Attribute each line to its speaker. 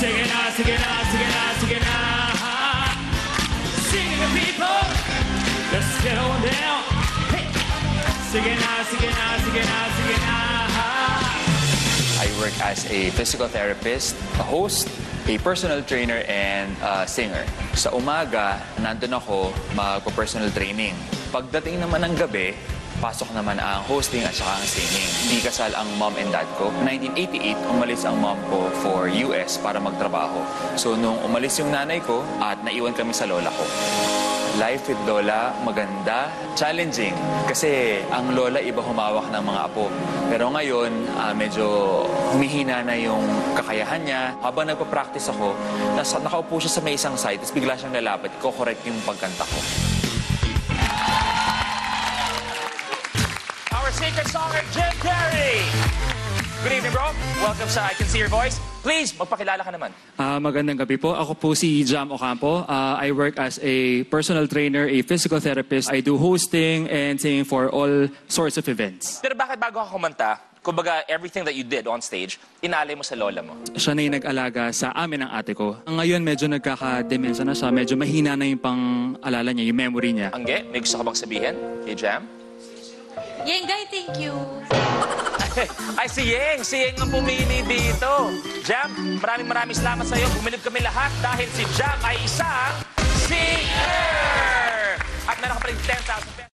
Speaker 1: Sing it now, sing it now, sing it now, sing it now. Sing it people. Let's get on down. Sing it now, sing it now, sing it now, sing it now.
Speaker 2: I work as a physical therapist, a host, a personal trainer, and a singer. Sa umaga, nandun ako magpo-personal training. Pagdating naman ng gabi, pasok naman ang hosting at saka ang singing. Hindi kasal ang mom and dad ko. 1988, umalis ang mom ko for US para magtrabaho. So nung umalis yung nanay ko at naiwan kami sa lola ko. Life with Lola, maganda, challenging. Kasi ang Lola iba humawak ng mga apo. Pero ngayon, ah, medyo humihina na yung kakayahan niya. Habang nagpa-practice ako, nasa, nakaupo siya sa may isang side, tapos bigla siyang lalapit, ko-correct yung pagkanta ko.
Speaker 3: Our singer-songer, Jim Carrey. Good evening, bro. Welcome sa I Can See Your Voice. Please, magpakilala ka naman.
Speaker 4: Ah, magandang gabi po. Ako po si Jam Ocampo. Ah, I work as a personal trainer, a physical therapist. I do hosting and singing for all sorts of events.
Speaker 3: Pero bakit bago ka kumanta, kumbaga everything that you did on stage, inalay mo sa lola mo?
Speaker 4: Siya na yung nag-alaga sa amin ng ate ko. Ngayon, medyo nagkaka-dementia na siya. Medyo mahina na yung pang-alala niya, yung memory niya.
Speaker 3: Angge, may gusto ka bang sabihin kay Jam?
Speaker 5: Yengay, thank you.
Speaker 3: Ay, si Yeng. Si Yeng ang pumili dito. Jam, maraming maraming salamat sa iyo. Bumilib kami lahat dahil si Jam ay isang singer! At meron ka pa rin 10,000 pesos.